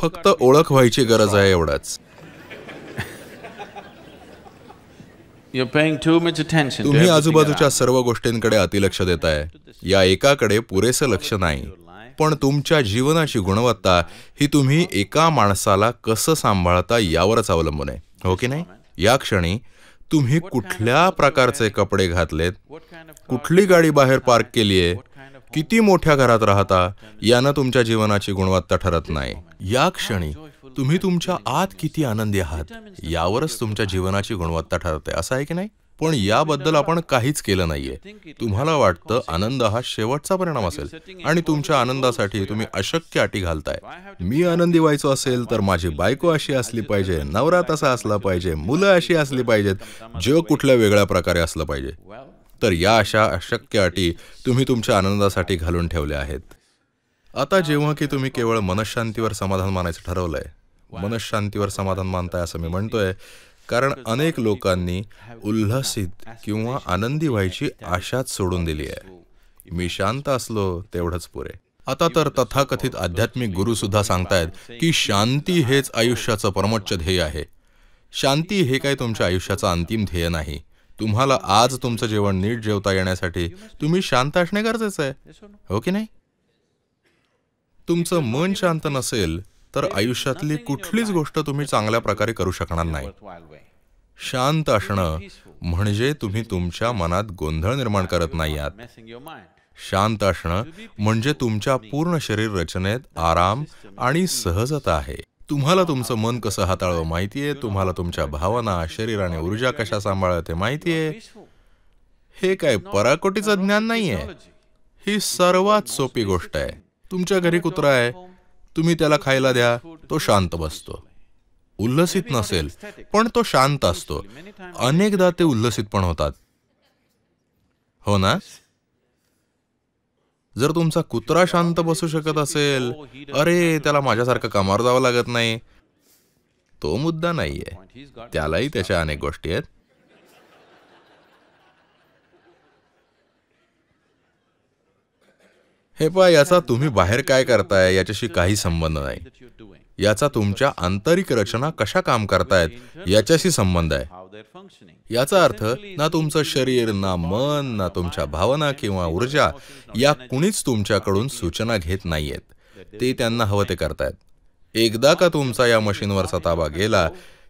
फक्त ओळख व्हायची गरज आहे एवढाच. तुम्ही आजूबाजूच्या. सर्व गोष्टींकडे अतिलक्ष देताय. या एकाकडे पुरेसं लक्ष नाही. पण तुमच्या जीवनाची गुणवत्ता ही तुम्ही एका माणसाला कसं सांभाळता यावरच अवलंबून आहे. हो की नाही? या क्षणी तुम्ही कुठल्या प्रकारचे कपडे घातलेत? कुठली गाडी बाहेर पार्क केली आहे किती मोठ्या घरात राहता यानं तुमच्या जीवनाची गुणवत्ता ठरत नाही. या क्षणी तुम्ही तुमच्या आत किती आनंदी आहात यावरच तुमच्या जीवनाची गुणवत्ता ठरते असं आहे की नाही? पण याबद्दल आपण काहीच केलं नाहीये. तुम्हाला वाटतं आनंद हा शेवटचा परिणाम असेल आणि तुमच्या आनंदासाठी तुम्ही अशक्य अटी घालताय. मी आनंदी व्हायचो असेल तर माझी बायको अशी असली पाहिजे नवरा तसा असला पाहिजे मुलं अशी असली पाहिजेत जग कुठल्या वेगळ्या प्रकारे असलं पाहिजे. तर या अशा अशक्य अटी तुम्ही तुमच्या आनंदासाठी घालून ठेवल्या आहेत. आता जेव्हा की तुम्ही केवळ मनशांतीवर समाधान मानायचं ठरवलंय मनशांतीवर समाधान मानताय असं मी म्हणतोय कारण अनेक लोकांनी उल्हसित किंवा आनंदी व्हायची आशाच सोडून दिली आहे. मी शांत असलो तेवढंच पुरे. आता तर तथाकथित आध्यात्मिक गुरु सुद्धा सांगतायत की शांती हेच आयुष्याचं परमोच्च ध्येय आहे. शांती हे काय तुमच्या आयुष्याचं अंतिम ध्येय नाही. तुम्हाला आज तुमचं जेवण नीट जेवता येण्यासाठी तुम्ही शांत असणे गरजेचं आहे. हो की नाही? तुमचं मन शांत नसेल तर आयुष्यातली कुठलीच गोष्ट तुम्ही चांगल्या प्रकारे करू शकणार नाही. शांत असणं म्हणजे तुम्ही तुमच्या मनात गोंधळ निर्माण करत नाही आहात. शांत असणं म्हणजे तुमच्या पूर्ण शरीर रचनेत आराम आणि सहजता आहे. तुम्हाला तुमचं मन कसं हाताळावं माहितीये? तुम्हाला तुमच्या भावना शरीर आणि ऊर्जा कशा सांभाळाव्या ते माहितीये? आहे हे काय पराकोटीचं ज्ञान नाहीये? ही सर्वात सोपी गोष्ट आहे. तुमच्या घरी कुत्रा आहे. तुम्ही त्याला खायला द्या. तो शांत बसतो. उल्लसित नसेल पण तो शांत असतो. अनेकदा ते उल्लसित पण होतात. हो ना? जर तुमचा कुत्रा शांत बसू शकत असेल अरे त्याला माझ्यासारखं कामावर जावं लागत नाही. तो मुद्दा नाहीये. त्यालाही त्याच्या अनेक गोष्टी आहेत. हे पहा याचा तुम्ही बाहेर काय करताय? याच्याशी काही संबंध नाही. याचा तुमच्या आंतरिक रचना कशा काम करतायत? याच्याशी संबंध आहे. याचा अर्थ ना तुमचं शरीर ना मन ना तुमच्या भावना किंवा ऊर्जा या कुणीच तुमच्याकडून सूचना घेत नाहीयेत. ते त्यांना हवं ते करतायत. एकदा का तुमचा या मशीनवरचा ताबा गेला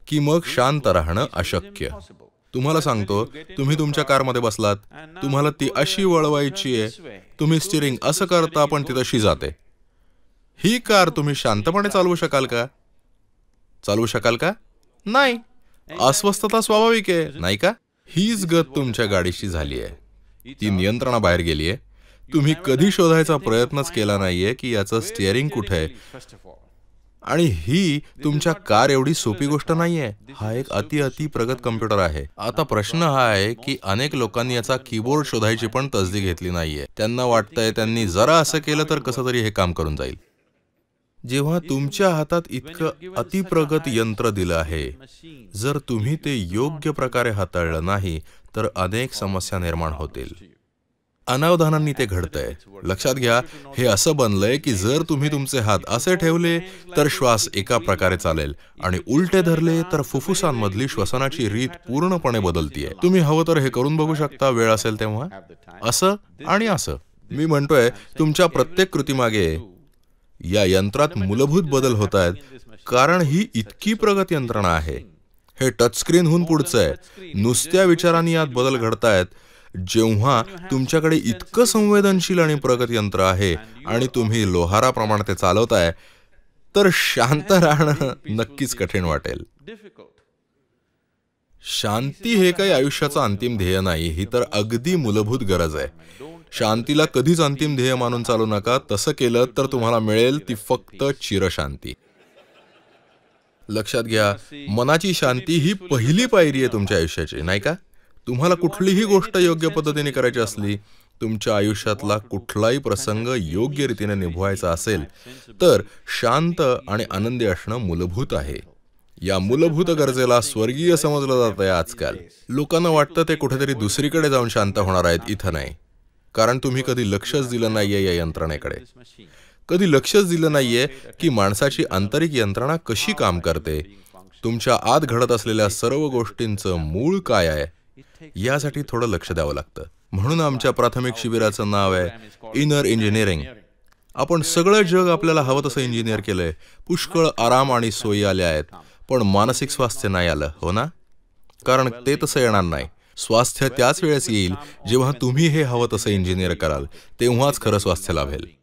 की मग शांत राहणं अशक्य. तुम्हाला सांगतो तुम्ही तुमच्या कारमध्ये बसलात तुम्हाला ती अशी वळवायची आहे तुम्ही स्टिअरिंग असं करता पण ती तशी जाते. ही कार तुम्ही शांतपणे चालवू शकाल का? चालवू शकाल का? नाही. अस्वस्थता स्वाभाविक आहे. नाही का? हीच गत तुमच्या गाडीशी झाली आहे. ती नियंत्रणाबाहेर गेली आहे. तुम्ही कधी शोधायचा प्रयत्नच केला नाहीये की याचं स्टिअरिंग कुठे आहे. आणि ही तुमच्या कार एवढी सोपी गोष्ट नाहीये. हा एक अति अति प्रगत कम्प्युटर आहे. आता प्रश्न हा आहे की अनेक लोकांनी याचा कीबोर्ड शोधायची पण तसदी घेतली नाहीये. त्यांना वाटतंय त्यांनी जरा असं केलं तर कसं तरी हे काम करून जाईल. जेव्हा तुमच्या हातात इतकं अतिप्रगत यंत्र दिलं आहे. जर तुम्ही ते योग्य प्रकारे हाताळलं नाही तर अनेक समस्या निर्माण होतील. अनावधानांनी ते घडतंय. लक्षात घ्या हे असं बनलंय की जर तुम्ही तुमचे हात असे ठेवले तर श्वास एका प्रकारे चालेल. आणि उलटे धरले तर फुफ्फुसांमधली श्वसनाची रीत पूर्णपणे बदलतीये. तुम्ही हवं तर हे करून बघू शकता वेळ असेल तेव्हा. असं आणि असं. मी म्हणतोय तुमच्या प्रत्येक कृतीमागे या यंत्रात मूलभूत बदल होत आहेत कारण ही इतकी प्रगत यंत्रणा आहे. हे टचस्क्रीन होऊन पुढचं आहे. नुसत्या विचारांनी यात बदल घडतायत. जेव्हा तुमच्याकडे इतकं संवेदनशील आणि प्रगत यंत्र आहे आणि तुम्ही लोहाराप्रमाणे ते चालवताय तर शांत राहणं नक्कीच कठीण वाटेल. शांती हे काही आयुष्याचं अंतिम ध्येय नाही ही तर अगदी मूलभूत गरज आहे. शांतीला कधीच अंतिम ध्येय मानून चालू नका. तसं केलं तर तुम्हाला मिळेल ती फक्त चिरशांती. लक्षात घ्या मनाची शांती ही पहिली पायरी आहे तुमच्या आयुष्याची नाही का? तुम्हाला कुठलीही गोष्ट योग्य पद्धतीने करायची असली तुमच्या आयुष्यातला कुठलाही प्रसंग योग्य रीतीने निभवायचा असेल तर शांत आणि आनंदी असणं मूलभूत आहे. या मूलभूत गरजेला स्वर्गीय समजलं जात आहे आजकाल. लोकांना वाटतं ते कुठेतरी दुसरीकडे जाऊन शांत होणार आहेत इथं नाही. कारण तुम्ही कधी लक्षच दिलं नाहीये या यंत्रणेकडे. कधी लक्षच दिलं नाहीये की माणसाची आंतरिक यंत्रणा कशी काम करते? तुमच्या आत घडत असलेल्या सर्व गोष्टींचं मूळ काय आहे? यासाठी थोडं लक्ष द्यावं लागतं. म्हणून आमच्या प्राथमिक शिबिराचं नाव आहे इनर इंजिनिअरिंग आपण सगळं जग आपल्याला हवं तसं इंजिनियर केलंय. पुष्कळ आराम आणि सोयी आल्या आहेत. पण मानसिक स्वास्थ्य नाही आलं हो ना? कारण ते तसं येणार नाही. स्वास्थ्य त्याच वेळेस येईल जेव्हा तुम्ही हे हवं तसं इंजिनियर कराल तेव्हाच खरं स्वास्थ्य लाभेल.